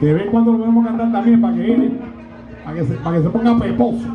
que de vez en cuando lo vemos cantar también para que que se, para que se ponga peposo.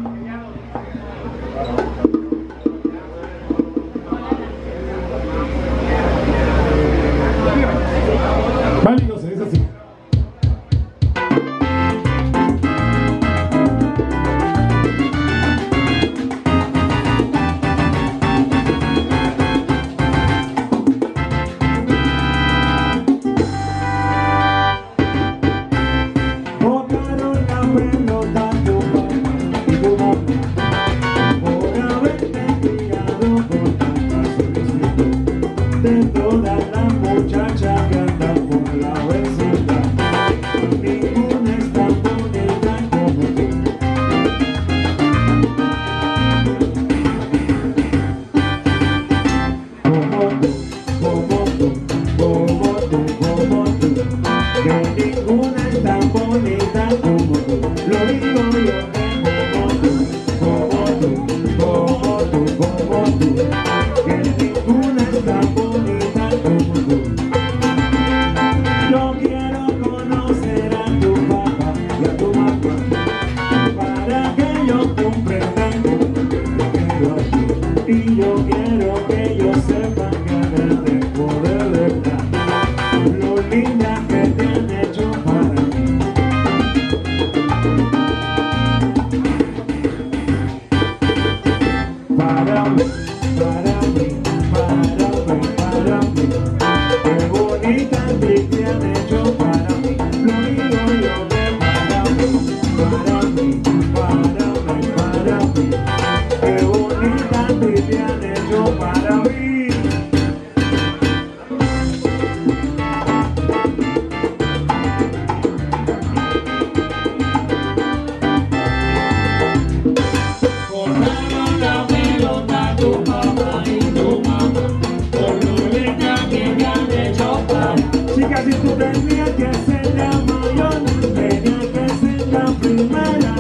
que tú tenías que ser la mayor, tenías que ser la primera,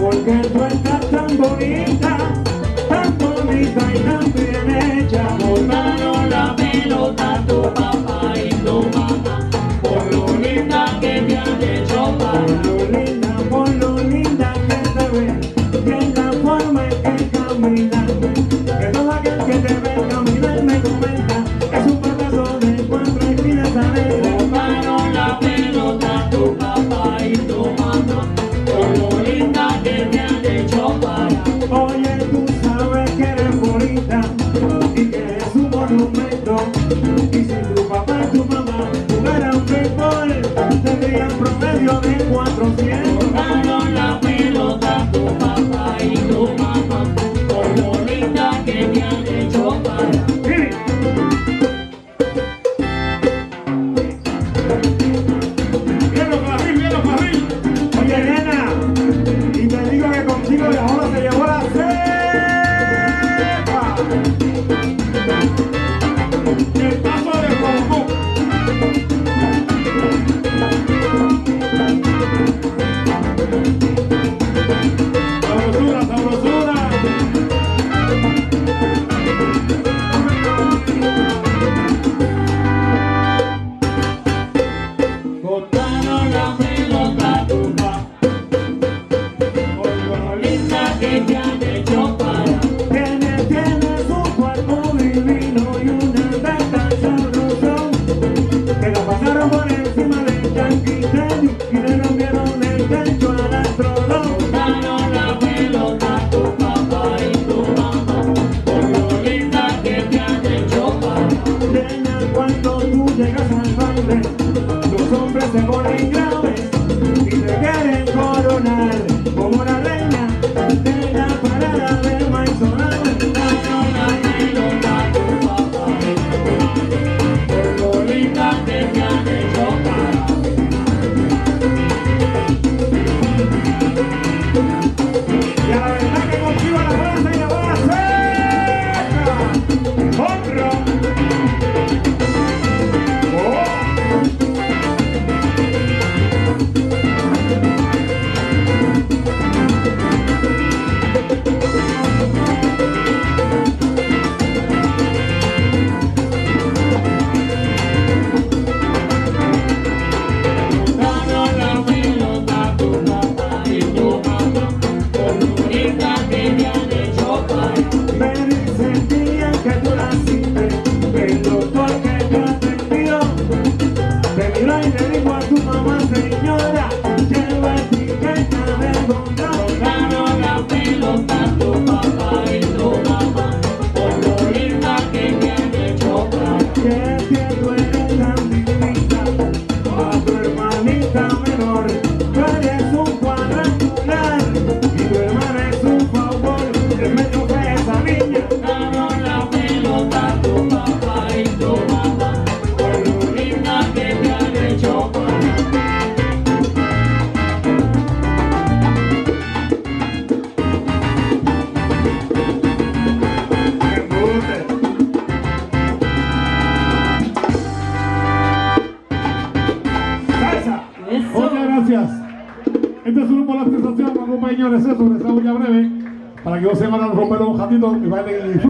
porque tú estás tan bonita, tan bonita y tan bien hecha. Botaron la pelota tu papá y tu mamá, por lo linda que te han hecho para. Gracias. La Sensación, un grupo de señores, eso, esa olla breve, para que vos se van a romper un ratito y bailen.